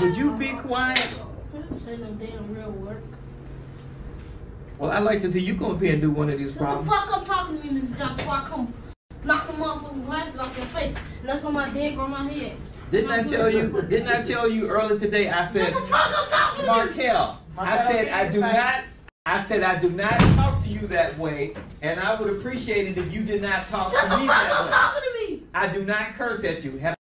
Would you be quiet? Say no damn real work. Well, I'd like to see you come up here and do one of these Shut the fuck up talking to me, Mr. Johnson, before I come knock the motherfucking glasses off your face. And that's on my dick or my head. Didn't I tell you? Didn't I tell you earlier today? I Shut said, the fuck up talking to me! Marquel. I said I do not. I said I do not talk to you that way, and I would appreciate it if you did not talk Shut to the fuck up talking to me! I do not curse at you. Have